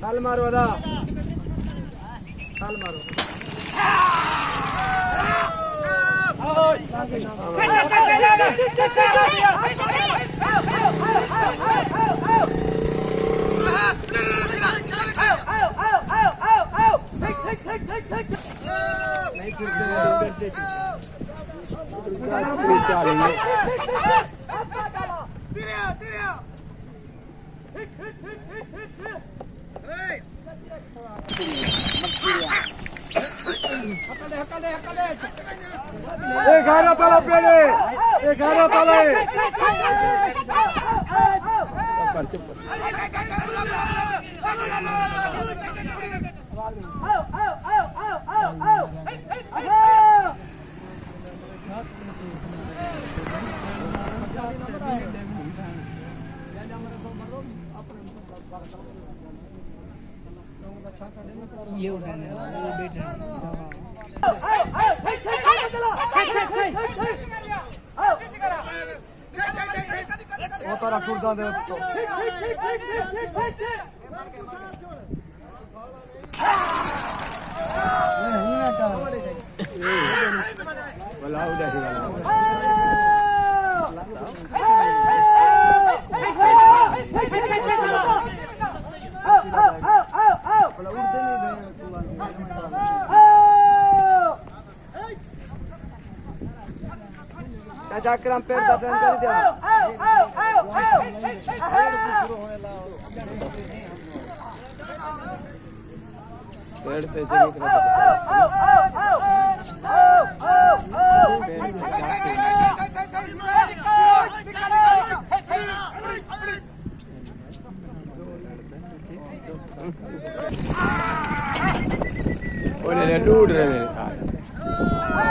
ಸಾಲು ಮಾರುವುದಾ ताल मारो Hit, hit, hit, hit, hit, hit! এগারো তালা পেরে এগারো তালায় চুপ Çakram perda, perda, perda. पेड़ पे से निकला ओले ले डूड रे मेरे साथ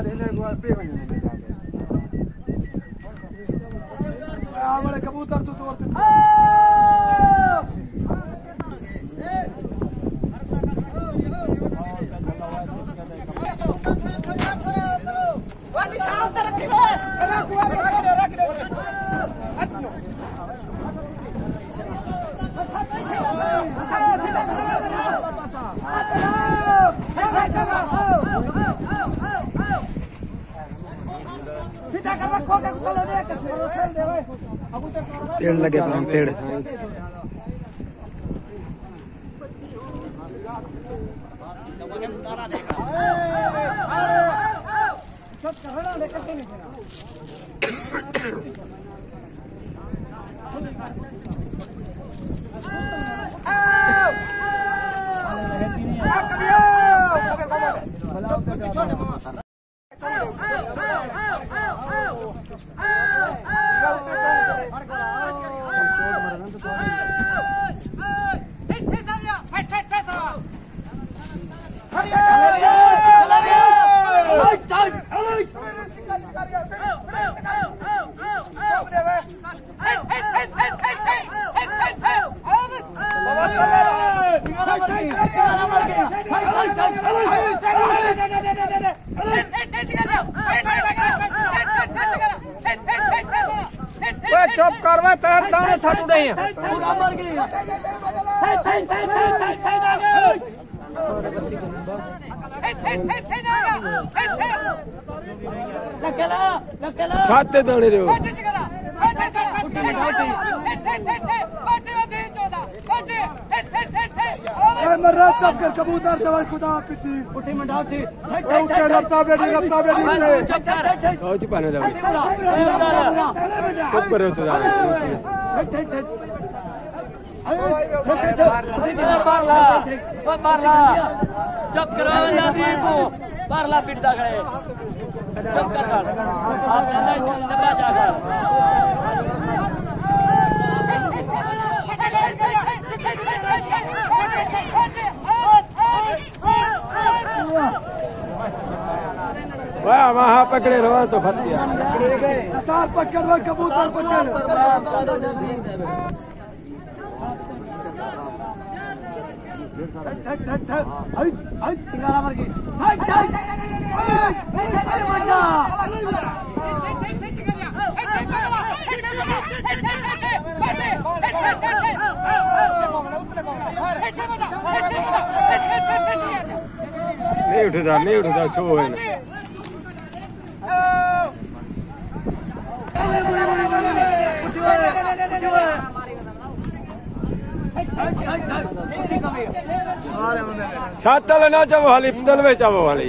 बाद हिले एक बार पे हो। जाने लगा हमारे कबूतर तो तोड़ते पेड़ लगे पेड़ पैसा तू नहीं है पूरा मर गई ਛੱਤ ਤੇ ਦੜੇ ਰਿਓ ਉੱਠ ਉੱਠ ਉੱਠ मर्रा चप कर कबूतर जवान खुदा पिटी उठी मंडा उठी उठे रफ्ता बेटी रफ्ता बेटी उठे चौची पाने जाओ कुछ करो तो जाओ जब करो जाती को बारला पिटता खड़े जब कर कर आप जाना जाकर वाह वहाँ पकड़े रहो तो फट गया तार पकड़ रहा कबूतर पकड़ सिंगारा मार गई नहीं उठता नहीं उठता शो है छाता लेना चाहो हाली तलवे चाहो हाली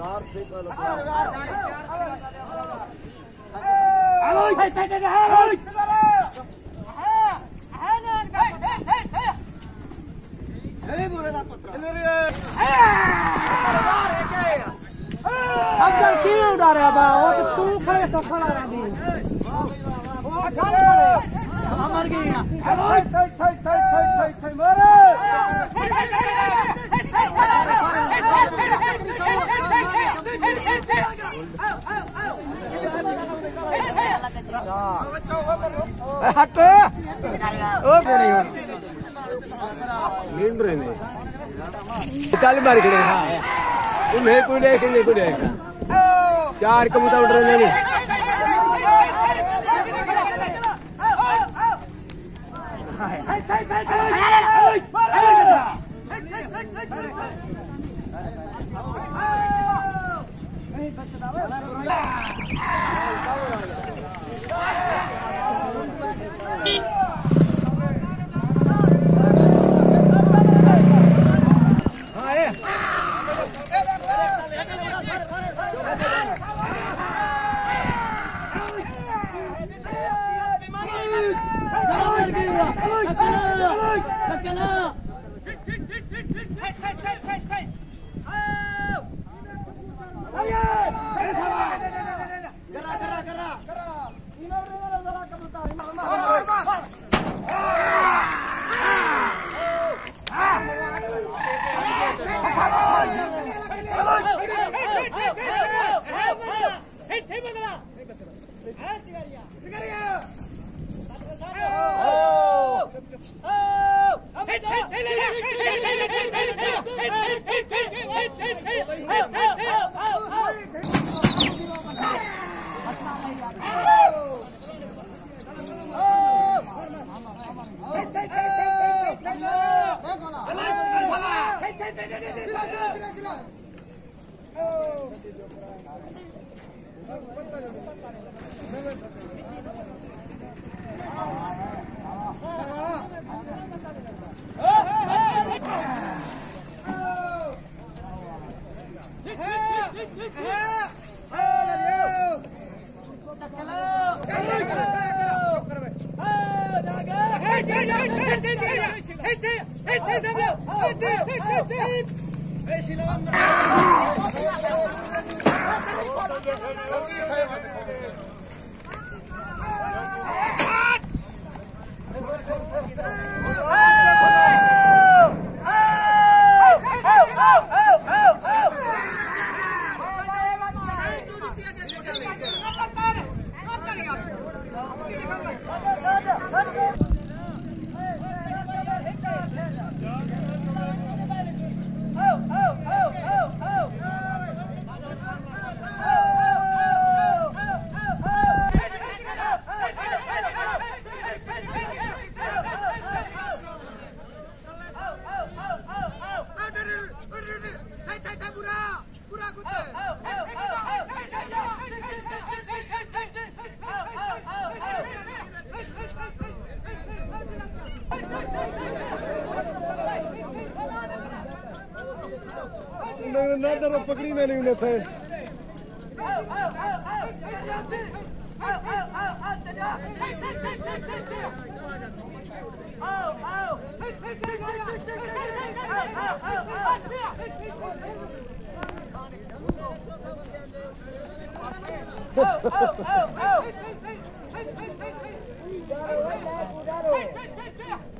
कार से कल अचल क्यों उड़ा बा वो तो तू खड़े तो खड़ा रहा भी हम मर गए यहाँ चार कबूतर उड़ रहे हाय हाय हाय हाय। ना डरो पकड़ी थे वो पर सीने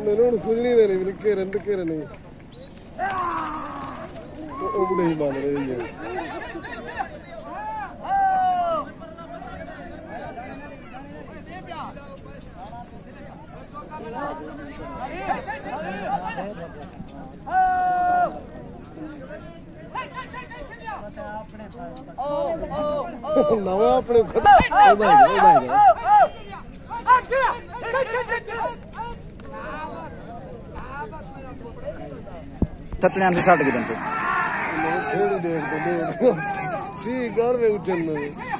இன்னொன்று சொல்லி தானே இவனுக்கு ரெண்டு கேரணி முடியுமா नवा अपने खुद ओ भाई ओ भाई सतनाम से खेल देख तो